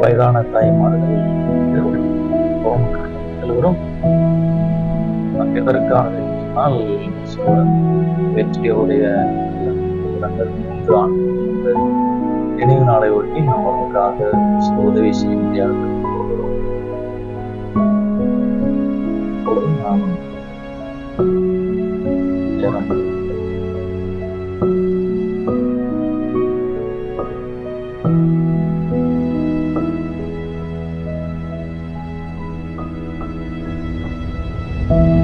வயதான தாய்மார்கள் எதற்காக வெற்றியோடைய நினைவு நாளை ஒட்டி நமக்காக உதவி செய்ய முடியாது không cho yeah. thank you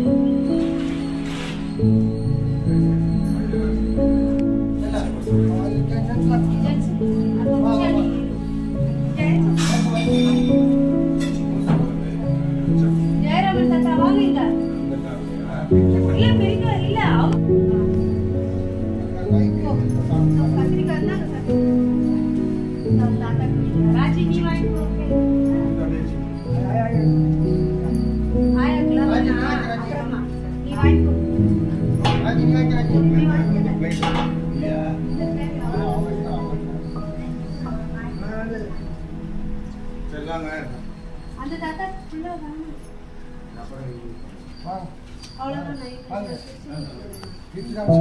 Anda datang Kita harus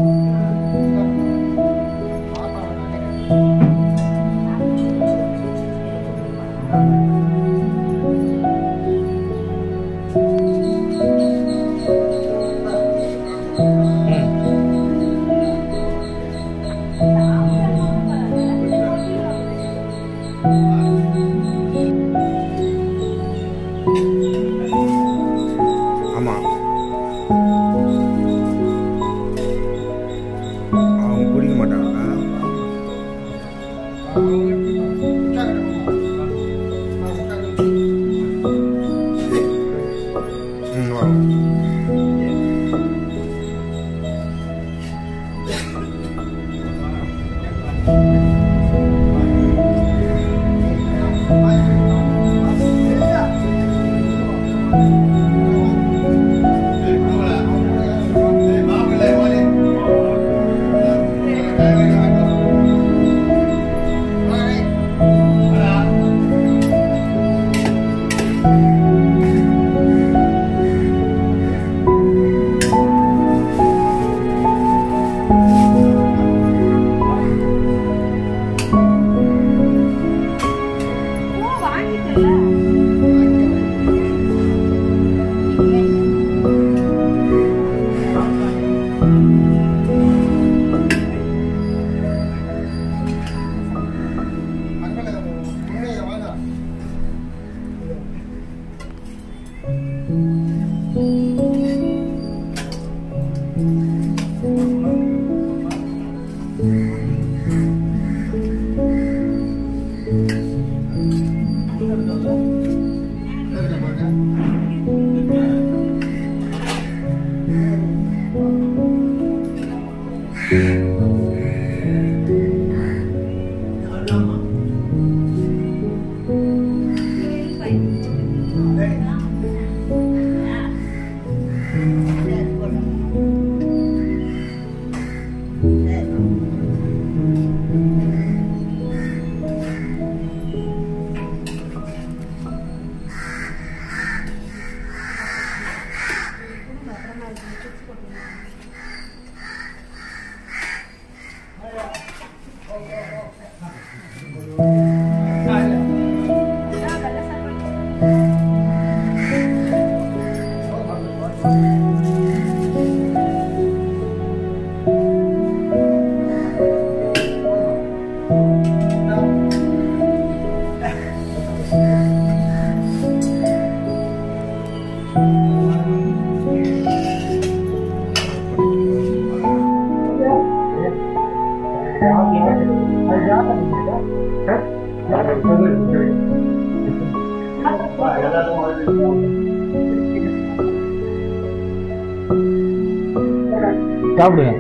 Jauh dengan,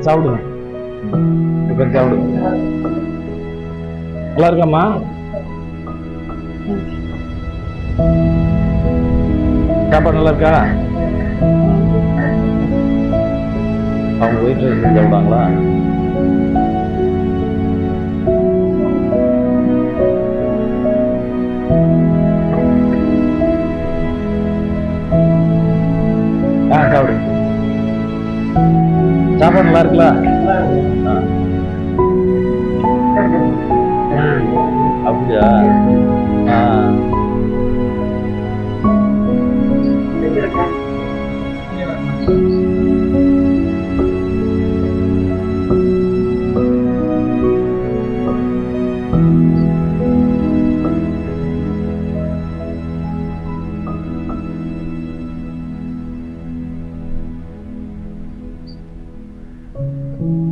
Bukan jauh Kelar kah Kapan kelar kah? Kamu itu sudah bangla. Ah, kau. Sabar lah, lah. Abu ya. Thank you.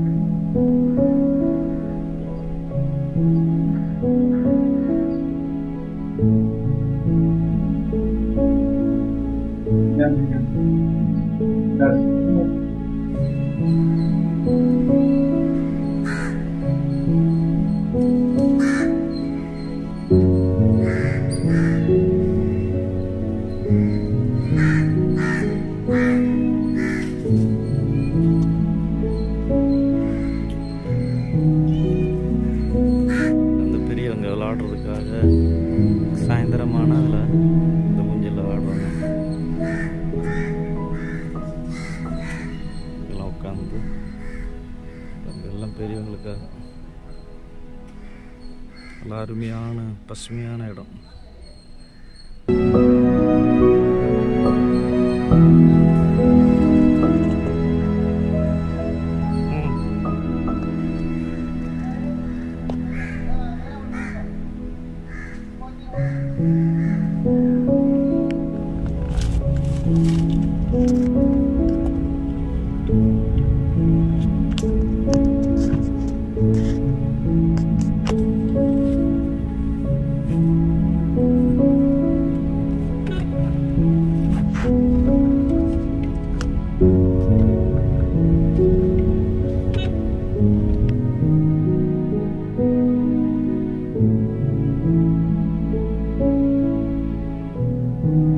നല്ല അരുമയാണ് പശ്ചിമയാണ് ഇടം Thank mm -hmm. you. thank you